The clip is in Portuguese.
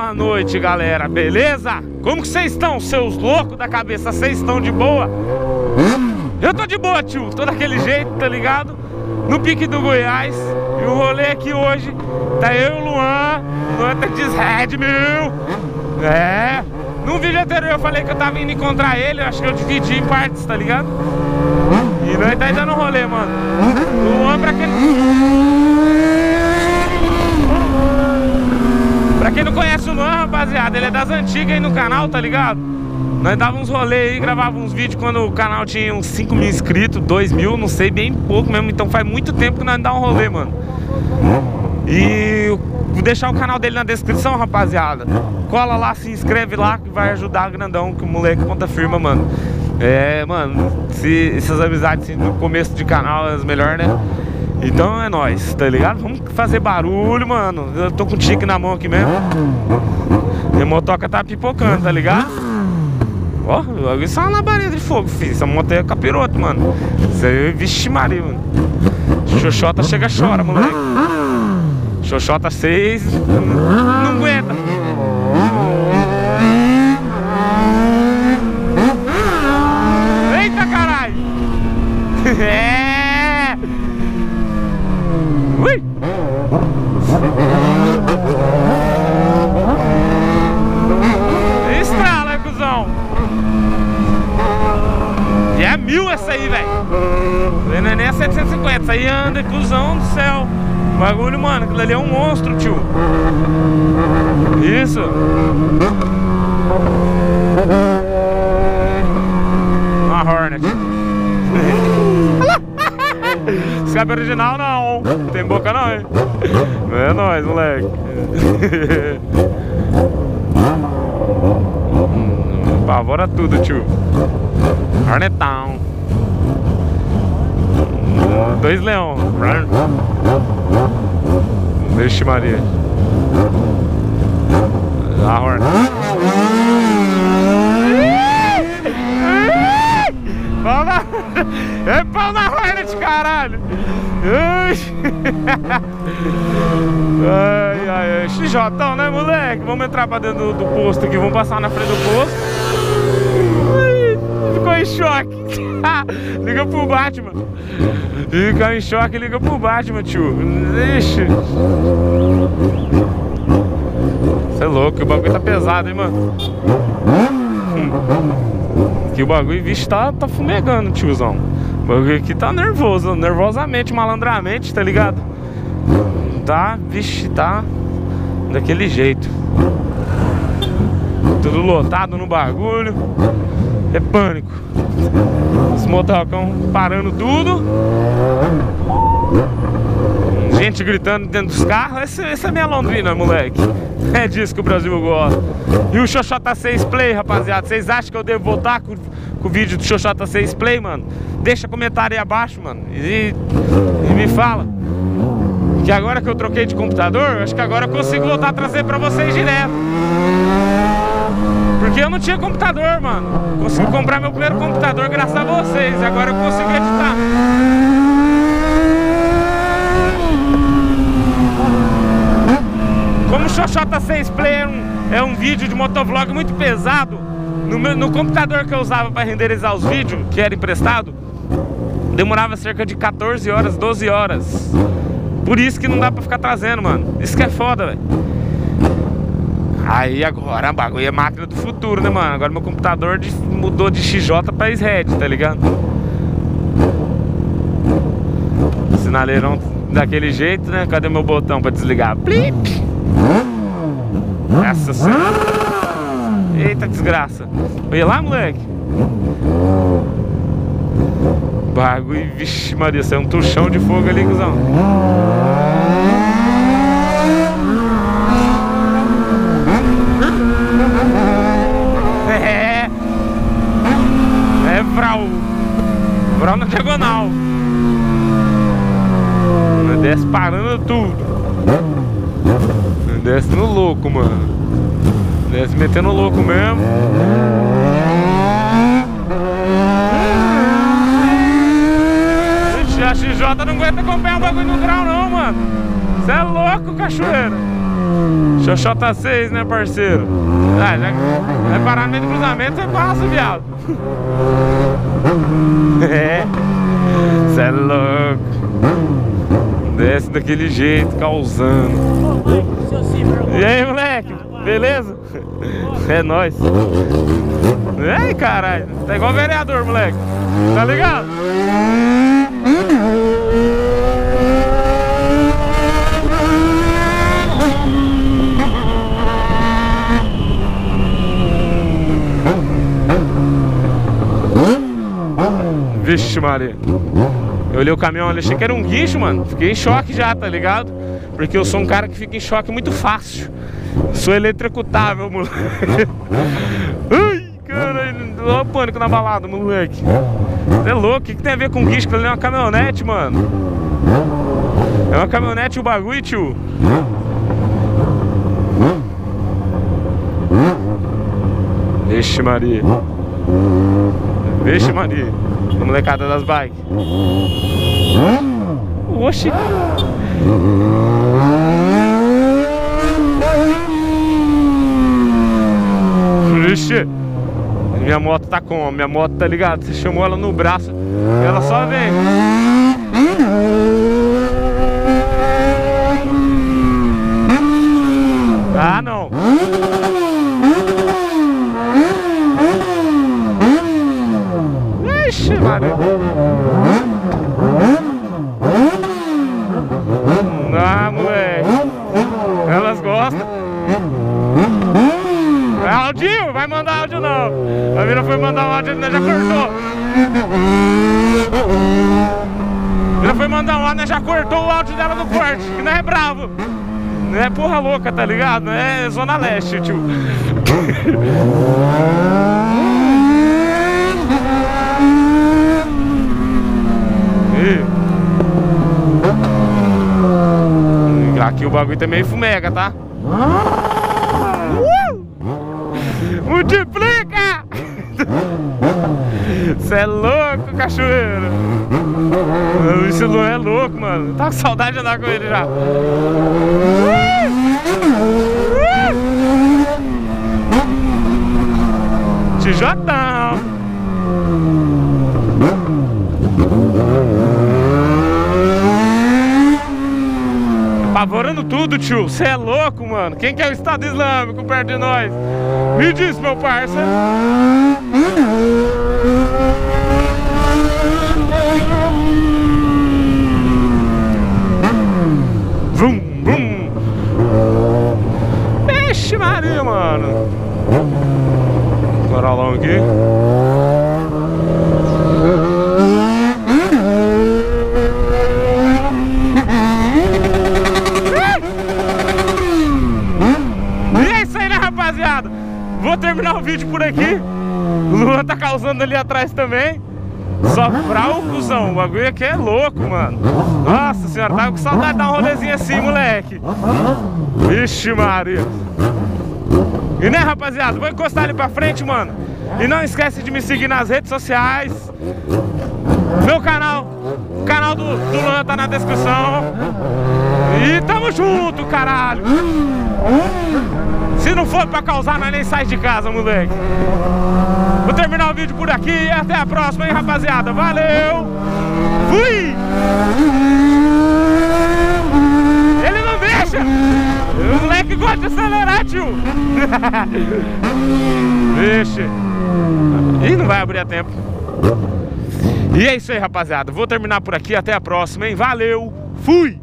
Boa noite, galera, beleza? Como que vocês estão, seus loucos da cabeça? Vocês estão de boa? Eu tô de boa, tio, tô daquele jeito, tá ligado? No pique do Goiás E o rolê aqui hoje Tá eu e o Luan Luan tá de É No vídeo anterior eu falei que eu tava indo encontrar ele Acho que eu dividi em partes, tá ligado? E nós tá dando rolê, mano O Luan pra quem... Pra quem não conhece o Luan, rapaziada Ele é das antigas aí no canal, tá ligado? Nós dava uns rolês aí, gravava uns vídeos quando o canal tinha uns 5 mil inscritos, 2 mil, não sei, bem pouco mesmo. Então faz muito tempo que nós dá um rolê, mano. E vou deixar o canal dele na descrição, rapaziada. Cola lá, se inscreve lá que vai ajudar grandão, que o moleque conta firma, mano. É, mano, se, essas amizades assim, no começo de canal as melhores, né? Então é nóis, tá ligado? Vamos fazer barulho, mano. Eu tô com o tique na mão aqui mesmo. Minha motoca tá pipocando, tá ligado? Ó, isso é uma labareda de fogo, filho. Essa moto é capiroto, mano. Isso aí, vixe Maria, mano. Xoxota chega chora, moleque. Xoxota 6 não aguenta. Eita caralho! É! Ui! mil essa aí, velho. Não é nem a 750, essa aí anda, cuzão do céu. Bagulho, mano, aquilo ali é um monstro, tio. Isso. Uma Hornet. Escape original não. Não tem boca não, hein? É nóis, moleque. Pavora tudo, tio. Hornetão. Dois leão. Vixe Maria. A Hornet. Ai, ai, ai. XJ, né, moleque? Vamos entrar pra dentro do, do posto aqui. Vamos passar na frente do posto. Ficou em choque. liga pro Batman. Fica em choque, liga pro Batman, tio. Ixi. Você é louco, o bagulho tá pesado, hein, mano. Hum. Que o bagulho, vixe, tá, tá fumegando, tiozão. O bagulho aqui tá nervoso, nervosamente, malandramente, tá ligado? Tá, vixe, tá daquele jeito. Tudo lotado no bagulho. É pânico. Os motocão parando tudo. Gente gritando dentro dos carros. Essa, essa é minha Londrina, moleque. É disso que o Brasil gosta. E o Xoxota 6 Play, rapaziada. Vocês acham que eu devo voltar com, com o vídeo do Xoxota 6 Play, mano? Deixa comentário aí abaixo, mano. E, e me fala. Que agora que eu troquei de computador, acho que agora eu consigo voltar a trazer pra vocês direto. Porque eu não tinha computador, mano. Consegui comprar meu primeiro computador graças a vocês. Agora eu consigo editar. Como o Xoxota 6 Play é um, é um vídeo de motovlog muito pesado, no, meu, no computador que eu usava para renderizar os vídeos, que era emprestado, demorava cerca de 14 horas, 12 horas. Por isso que não dá pra ficar trazendo, mano. Isso que é foda, velho. Aí agora bagulho é máquina do futuro, né, mano? Agora meu computador de, mudou de XJ pra SRED, tá ligado? Sinaleirão daquele jeito, né? Cadê meu botão pra desligar? Blip! Essa senhora. Eita desgraça. Olha lá, moleque. Bagulho, vixe Maria, é um tuchão de fogo ali, cuzão. Vral. Vral na diagonal. Desce parando tudo. Desce no louco, mano. Desce metendo louco mesmo. Ixi, a XJ não aguenta acompanhar um bagulho no grau não, mano. Você é louco, cachoeira. Xoxota 6, né, parceiro? Ah, já vai parar no meio do cruzamento, você passa, viado. é. Cê é louco. Desce daquele jeito, causando. E aí, moleque? Beleza? É nóis. Aí, caralho? Tá igual vereador, moleque. Tá ligado? Vixe, Maria. Eu olhei o caminhão ali, achei que era um guincho, mano. Fiquei em choque já, tá ligado? Porque eu sou um cara que fica em choque muito fácil. Sou eletrocutável, moleque. Olha o pânico na balada, moleque. Você é louco? O que, que tem a ver com guincho? Ali é uma caminhonete, mano. É uma caminhonete o bagulho, tio. Vixe, Maria. Vixe, Maria. A molecada das bikes. Oxi. Vixe. Minha moto tá como? Minha moto tá ligado? Você chamou ela no braço ela só vem. Ah, não. Vixe, Maria. Ah, moleque. Elas gostam. É áudio, vai mandar áudio não. A mina foi mandar um áudio, já cortou. A foi mandar um áudio, já cortou o áudio dela no corte, que não é bravo. Não é porra louca, tá ligado? Não é Zona Leste, tio. Aqui o bagulho também fumega, tá? Multiplica! Você é louco, cachoeiro! O bicho não é louco, mano. Tá com saudade de andar com ele já. Tijotão! Apavorando tudo, tio. Você é louco, mano. Quem que é o Estado Islâmico perto de nós? Me diz, meu parça. Vum, vum. Vixe Maria, mano. Coralão aqui. rapaziada. Vou terminar o vídeo por aqui. O Luan tá causando ali atrás também. Só frau, cuzão. O bagulho aqui é louco, mano. Nossa senhora, tava com saudade de dar um rolezinho assim, moleque. Vixe, Maria. E né, rapaziada, vou encostar ali pra frente, mano. E não esquece de me seguir nas redes sociais. Meu canal, o canal do, do Luan tá na descrição. E tamo junto, caralho. Se não for pra causar, nós nem sai de casa, moleque. Vou terminar o vídeo por aqui e até a próxima, hein, rapaziada. Valeu! Fui! Ele não deixa! O moleque gosta de acelerar, tio! Vixe! Ih, não vai abrir a tempo. E é isso aí, rapaziada. Vou terminar por aqui. Até a próxima, hein? Valeu! Fui!